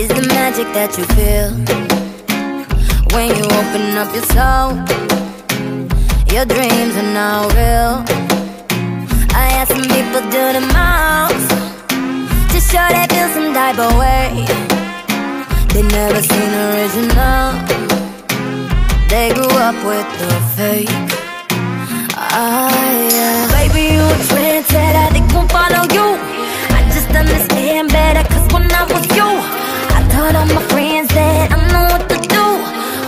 is the magic that you feel when you open up your soul. Your dreams are now real. I had some people do the most to show they feel some type of way. They never seen original. They grew up with the fake. Ah, yeah. Baby, you a trendsetter, they gon' follow you. I just understand better, cause when I was you, told all my friends that I know what to do.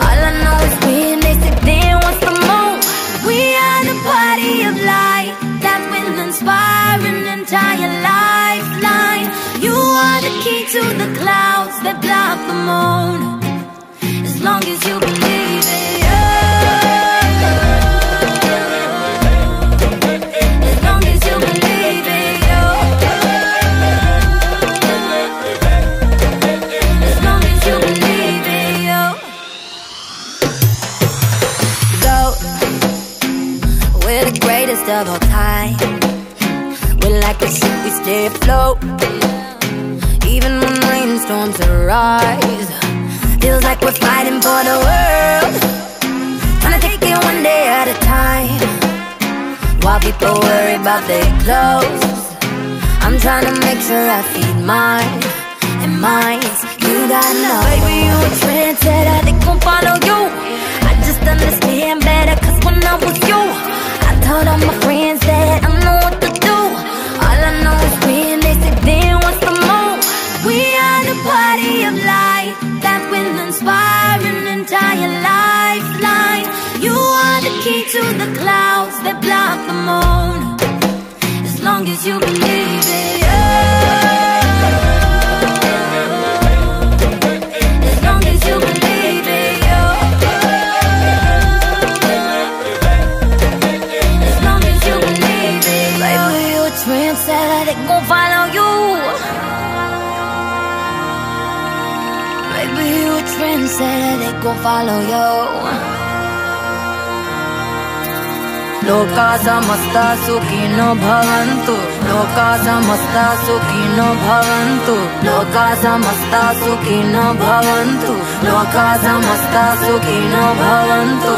All I know is when they say, then what's the move? We are the party of light that will inspire an entire lifeline. You are the key to the clouds that block the moon. As long as you greatest of all time. We're like a ship, we stay afloat. Even when rainstorms arise, feels like we're fighting for the world. Trying to take it one day at a time. While people worry about their clothes, I'm trying to make sure I feed mine and mine's. You baby, you to do All I know is to do what's the most We are the party of light That will inspire an entire life You are the key to the clouds that block the moon. As long as you believe it. Baby, you a trendsetter, they gon' follow you. Baby, you a trendsetter, they gon' follow you. लोका समस्ता सुखिनो भवन्तु लोका समस्ता सुखिनो भवन्तु लोका समस्ता सुखिनो भवन्तु लोका समस्ता सुखिनो भवन्तु